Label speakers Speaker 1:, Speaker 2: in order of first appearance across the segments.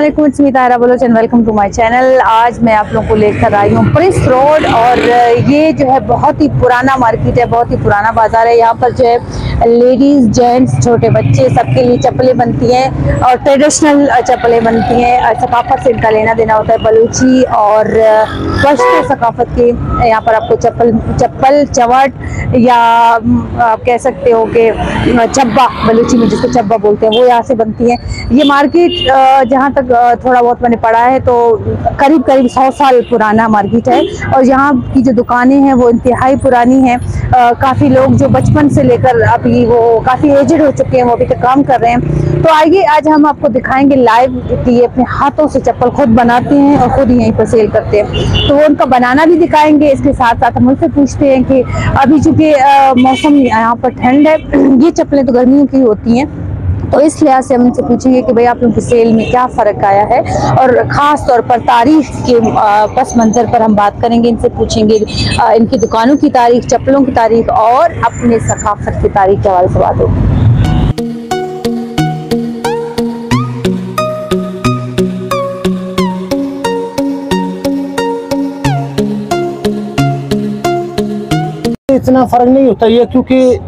Speaker 1: Aslam Smita and welcome to my channel आज मैं आप लोगों को लेकर आई हूँ प्रिंस रोड और ये जो है बहुत ही पुराना मार्केट है, बहुत ही पुराना बाज़ार है। यहाँ पर जो है लेडीज़, जेंट्स, छोटे बच्चे सबके लिए चप्पलें बनती हैं और ट्रेडिशनल चप्पलें बनती हैं। सकाफत से इनका लेना देना होता है बलूची और पश्तो सकाफत के, यहाँ पर आपको चप्पल चप्पल, चवट या आप कह सकते हो कि चब्बा, बलूची में जिसको चब्बा बोलते हैं, वो यहाँ से बनती है। ये मार्केट जहाँ तक थोड़ा बहुत मैंने पढ़ा है तो करीब करीब सौ साल पुराना मार्केट है और यहाँ की जो दुकानें हैं वो इंतहाई पुरानी हैं। काफ़ी लोग जो बचपन से लेकर अभी वो काफ़ी एजड हो चुके हैं, वो अभी तक काम कर रहे हैं। तो आइए, आज हम आपको दिखाएँगे लाइव कि ये अपने हाथों से चप्पल खुद बनाते हैं और खुद यहीं पर सेल करते हैं। तो वो उनका बनाना भी दिखाएँगे, इसके साथ साथ हम उनसे पूछते हैं कि अभी चूँकि मौसम यहाँ पर ठंड है, ये चप्पलें तो गर्मियों की होती हैं। तो इस लिहाज से हम इनसे पूछेंगे कि भाई आप लोगों की सेल में क्या फ़र्क आया है? और ख़ास तौर पर तारीख के पस मंज़र पर हम बात करेंगे, इनसे पूछेंगे इनकी दुकानों की तारीख, चप्पलों की तारीख और अपने सकाफत की तारीख के हवाले से बात होगी।
Speaker 2: इतना फ़र्क नहीं होता ये, क्योंकि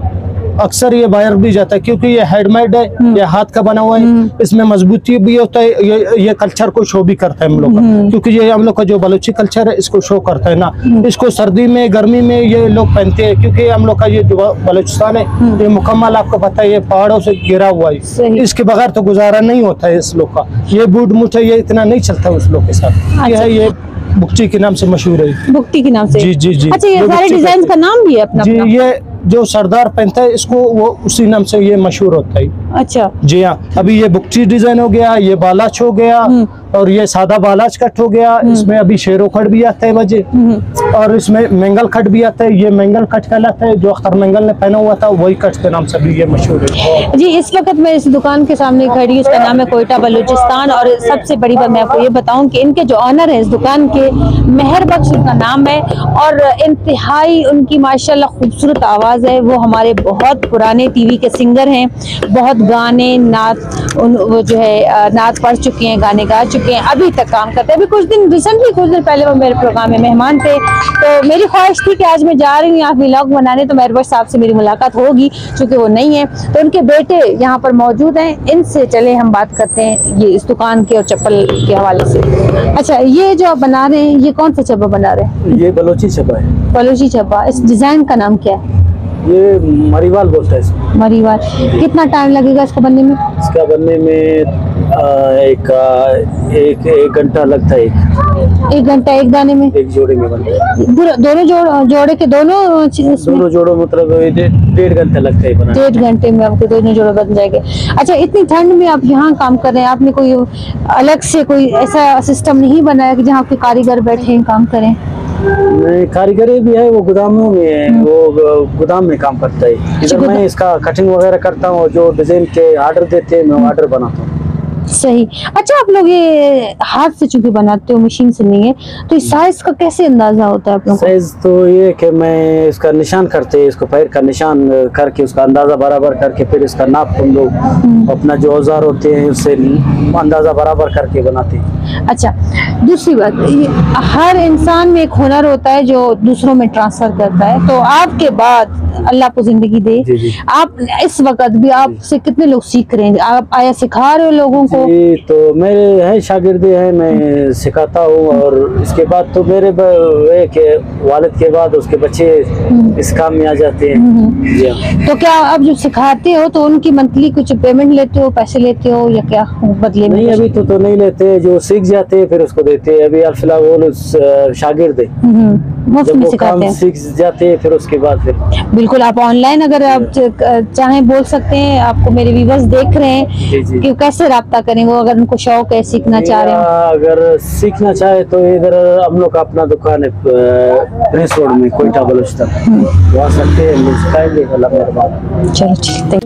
Speaker 2: अक्सर ये बाहर भी जाता है क्योंकि ये हैंडमेड है
Speaker 3: हम्म।
Speaker 2: ये हाथ का बना हुआ है
Speaker 3: हम्म।
Speaker 2: इसमें मजबूती भी होता है ये ये कल्चर को शो भी करता है हम लोग का।
Speaker 3: हम्म।
Speaker 2: क्योंकि ये हम लोग का जो बलूची कल्चर है इसको शो करता है ना। इसको सर्दी में गर्मी में ये लोग पहनते हैं क्योंकि हम लोग का ये जो बलूचिस्तान है ये मुकम्मल आपको पता है ये पहाड़ों से घिरा हुआ है। इसके बगैर तो गुजारा नहीं होता है इस लोग का। ये बूट मुठ है ये इतना नहीं चलता उस लोग के साथ। ये
Speaker 3: अच्छा।
Speaker 2: है ये बुकची के नाम से मशहूर है।
Speaker 3: बुकटी के नाम से?
Speaker 2: जी, जी, जी।
Speaker 3: अच्छा ये सारे डिज़ाइन का नाम भी है अपना
Speaker 2: जी ये जो सरदार पहनता है इसको वो उसी नाम से ये मशहूर होता है
Speaker 3: अच्छा
Speaker 2: जी हाँ अभी ये बुक्ची डिज़ाइन हो गया ये बालाच हो गया
Speaker 3: हम्म।
Speaker 2: और ये सादा बालाच कट हो गया इसमें अभी शेरो खट भी आता है वजह
Speaker 3: हम्म।
Speaker 2: और इसमें मंगल कट भी आता है ये मंगल कट कहलाता है जो अख्तर मंगल ने पहना हुआ था वही कट के नाम से भी ये मशहूर है।
Speaker 3: जी इस वक्त मैं इस दुकान के सामने खड़ी हूँ इसका नाम है कोयटा बलूचिस्तान और सबसे बड़ी बात मैं आपको ये बताऊँ कि इनके जो ऑनर है इस दुकान के मेहर बख्श उनका नाम है और इंतहाई उनकी माशाल्लाह खूबसूरत आवाज़ है। वो हमारे बहुत पुराने टीवी के सिंगर हैं बहुत गाने नात उन वो जो है नात पढ़ चुके हैं गाने गा चुके हैं अभी तक काम करते हैं। अभी कुछ दिन रिसेंटली कुछ दिन पहले वो मेरे प्रोग्राम में मेहमान थे। तो मेरी ख्वाहिश थी कि आज मैं जा रही हूँ यहाँ व्लॉग बनाने तो मेहर बख्श साहब से मेरी मुलाकात होगी क्योंकि वो नहीं है। तो उनके बेटे यहाँ पर मौजूद हैं। इनसे चले हम बात करते हैं ये इस दुकान के और चप्पल के हवाले से। अच्छा ये जो आप बना रहे हैं ये कौन सा चप्पा बना रहे हैं?
Speaker 2: ये बलोची छपा है।
Speaker 3: बलोची चप्पा इस डिज़ाइन का नाम क्या है?
Speaker 2: ये मरीवाल बोलता है इसको।
Speaker 3: मरीवार कितना टाइम लगेगा इसको बनने में?
Speaker 2: इसका बनने में एक एक एक घंटा लगता है एक।
Speaker 3: एक घंटा एक दाने में?
Speaker 2: एक जोड़े में बनता है
Speaker 3: दोनों जोड़ जोड़े के दोनों
Speaker 2: दोनों जोड़ों मतलब डेढ़ घंटा लगता है बनाने
Speaker 3: डेढ़ घंटे में आपके दोनों जोड़े बन जाएँगे। अच्छा इतनी ठंड में आप यहाँ काम कर रहे हैं आपने कोई अलग से कोई ऐसा सिस्टम नहीं बनाया कि जहाँ आपके कारीगर बैठे काम करें?
Speaker 2: कारीगरी भी है वो गोदामों में है वो गोदाम में काम करता है। इधर मैं इसका कटिंग वगैरह करता हूँ जो डिज़ाइन के ऑर्डर देते हैं मैं ऑर्डर बनाता हूँ।
Speaker 3: सही। अच्छा आप लोग ये हाथ से चूँकि बनाते हो मशीन से नहीं है तो इस साइज़ का कैसे अंदाज़ा होता है आप लोगों
Speaker 2: साइज़ तो ये कि मैं इसका निशान करते हैं इसको पैर का निशान करके उसका अंदाज़ा बराबर करके फिर इसका नाप हम लोग अपना जो औज़ार होते हैं उससे अंदाज़ा बराबर करके बनाते हैं।
Speaker 3: अच्छा दूसरी बात हर इंसान में एक हुनर होता है जो दूसरों में ट्रांसफ़र करता है। तो आपके बाद अल्लाह को ज़िंदगी दे।
Speaker 2: जी, जी।
Speaker 3: आप इस वक्त भी आपसे कितने लोग सीख रहे हैं? आप आया सिखा रहे हो लोगों को?
Speaker 2: जी तो मेरे है शागिर्दे हैं मैं सिखाता हूँ और इसके बाद तो मेरे के वालिद के बाद उसके बच्चे इस काम में आ जाते हैं। हाँ।
Speaker 3: तो क्या आप जो सिखाते हो तो उनकी मंथली कुछ पेमेंट लेते हो पैसे लेते हो या क्या बदले
Speaker 2: नहीं अभी तो तो नहीं लेते जो सीख जाते हैं फिर उसको देते हैं। अभी फ़िलहाल वो शागिर्द। है
Speaker 3: हम्म,
Speaker 2: जब वो काम सीख जाते हैं फिर उसके बाद फिर।
Speaker 3: बिल्कुल आप ऑनलाइन अगर आप चाहे बोल सकते हैं आपको मेरे व्यूवर्स देख रहे हैं कि कैसे रहा करें वो अगर उनको शौक है सीखना चाह रहे हैं।
Speaker 2: अगर सीखना चाहे तो इधर हम लोग का अपना दुकान है प्रेस रोड में कोयटा बलूचिस्तान वहाँ सकते हैं
Speaker 3: चलो ठीक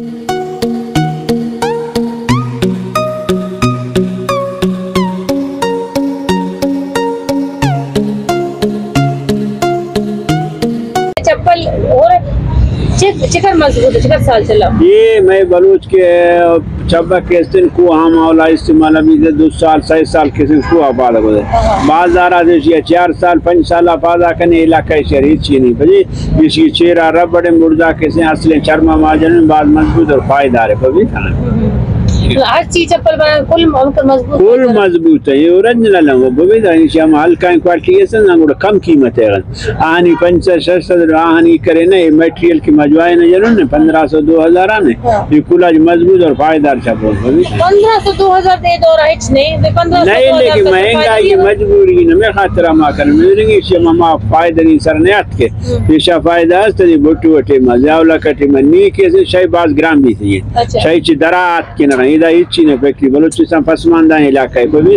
Speaker 3: है
Speaker 4: चप्पल और चिक, चिकन मज़बूत है चिकन साल चला
Speaker 5: ये मैं बलूच के
Speaker 4: छब्बा केस्तिन को हम औला इस्तेमाल अभी दो साल सही साल किसी को आबाद हो बाज़ार आदेश ये चार साल पाँच साल आबादा कने इलाका शरीर चीनी बजे इसकी चेहरा रबड़े मुर्दा के असली चरमा माजन बाद मज़बूत और फायदार है कभी
Speaker 3: हर चीज़ चप्पल बना कुल मज़बूत
Speaker 4: फुल मज़बूत है। ये ओरिजिनल है वो बबे shi amma halkan क्वालिटी ये सन अंगुड़ कम कीमत है। आनी पंच शस्त्र आनी करे ना ये मटेरियल की मजवाए ना ज़रूर ने पंद्रह सौ दो हज़ार आने। ये कुल आज मज़बूत और पायदार छपो बबे
Speaker 3: पंद्रह सौ दो हज़ार दे दो राइट नहीं पंद्रह
Speaker 4: नहीं लेकिन महँगा की मजबूरी न मैं खातिर मा कर मिलेंगे shi mama फ़ायदा नहीं सर ने आत के। ये शा फ़ायदा है तो बोटू वटे मजावला कटे मनी के से शाय बाज ग्राम भी थी।
Speaker 3: अच्छा।
Speaker 4: ची दरात के ना इदा इची ने पेकी बलूचिस्तान पसमानदा इलाका है कोई भी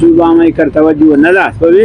Speaker 4: सूबा में कर तवज्जो न दा कोई भी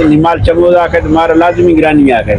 Speaker 4: हिमाल चमोदा के तुम्हारा लाजमी ग्रानी आ गए